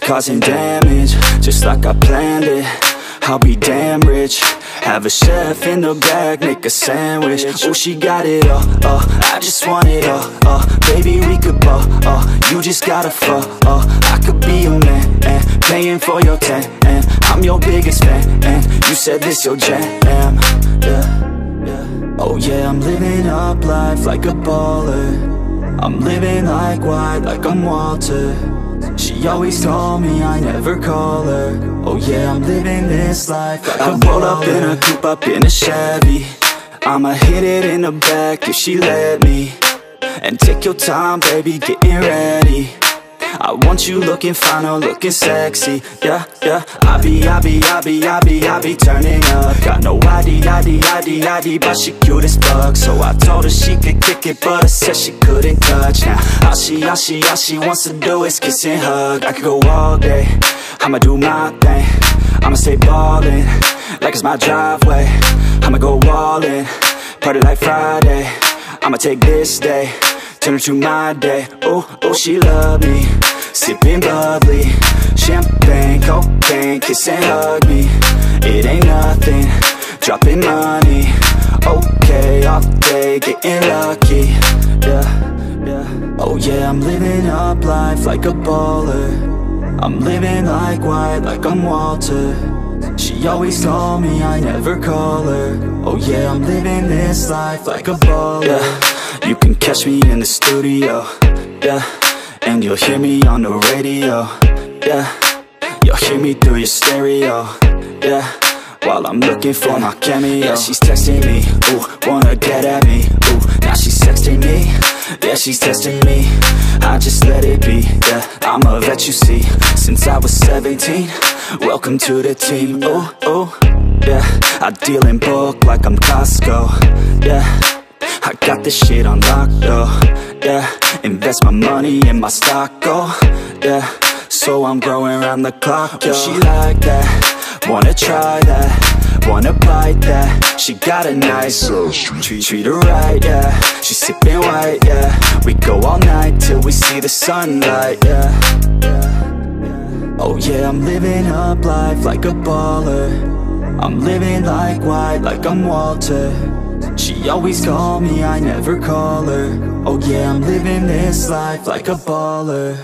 causing damage, just like I planned it. I'll be damn rich. Have a chef in the back, make a sandwich. Oh, she got it all, uh, I just want it all, uh. Baby, we could ball, uh, you just gotta fall, uh. I could be your man, and paying for your tan And I'm your biggest fan, and you said this your jam, yeah. Oh yeah, I'm living up life like a baller. I'm living like white, like I'm Walter she always told me I never call her. Oh yeah, I'm living this life. Like I roll up in a coupe, up in a Chevy. I'ma hit it in the back if she let me. And take your time, baby, getting ready. I want you looking fine or looking sexy. Yeah, yeah. I be, I be, I be, I be, I be turning up. Got no ID, ID, ID But she cute as fuck. So I told her she could kick it But I said she couldn't touch. Now all she, all she, all she wants to do is kiss and hug. I could go all day. I'ma do my thing. I'ma stay ballin' Like it's my driveway. I'ma go all in Party like Friday. I'ma take this day Turn it to my day. Oh, oh, she love me. Sippin' bubbly Champagne, cocaine Kiss and hug me. It ain't nothing Dropping money. Okay, off day Getting lucky. Yeah, yeah. Oh yeah, I'm living up life like a baller. I'm living like white Like I'm Walter. She always told me I never call her. Oh yeah, I'm living this life like a baller. Yeah, You can catch me in the studio. Yeah, and you'll hear me on the radio. Yeah, you'll hear me through your stereo. Yeah, while I'm looking for my cameo. Yeah, she's texting me, ooh, wanna get at me. Ooh, now she's texting me. Yeah, she's testing me. I just let it be, yeah I'm a vet, you see. Since I was 17 Welcome to the team, oh, oh Yeah, I deal in bulk like I'm Costco. Yeah, I got this shit on lock, though. Yeah, invest my money in my stock, oh. Yeah, so I'm growing around the clock, yo. oh, she like that, wanna try that wanna bite that. She got a nice treat, treat her right, yeah. She sipping white, yeah. We go all night till we see the sunlight, yeah, yeah. Oh yeah, I'm living up life like a baller. I'm living like white, like I'm Walter. She always call me, I never call her. Oh yeah, I'm living this life like a baller